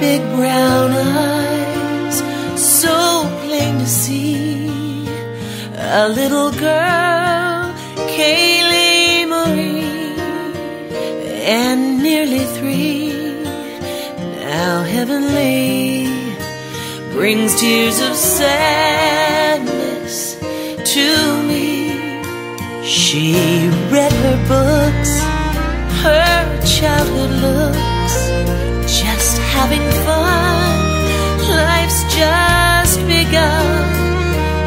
big brown eyes, so plain to see. A little girl, Caylee Marie, and nearly three, now heavenly, brings tears of sadness to me. She read her books, her childhood looks, having fun. Life's just begun.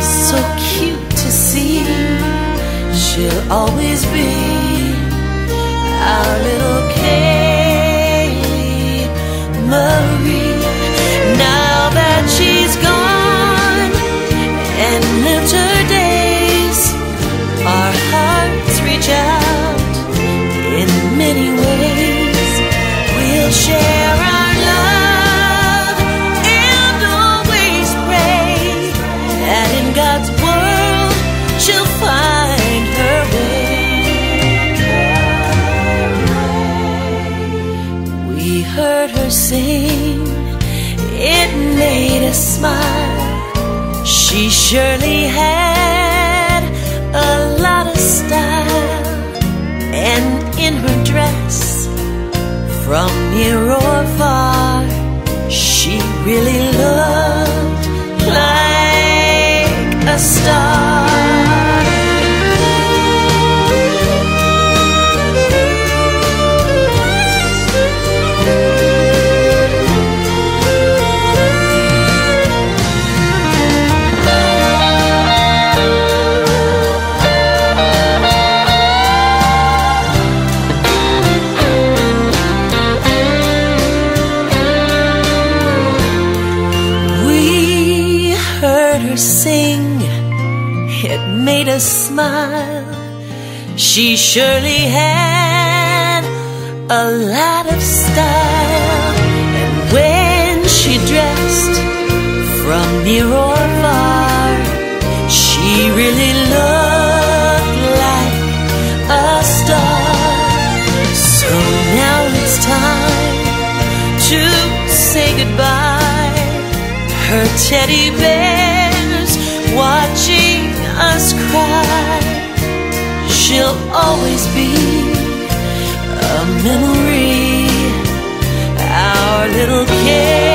So cute to see. She'll always be our little Caylee sing, it made us smile. She surely had a lot of style, and in her dress, from near or far, she really looked like a star. Sing, it made us smile. She surely had a lot of style. And when she dressed from near or far, she really looked like a star. So now it's time to say goodbye. Her teddy us cry. She'll always be a memory, our little kid.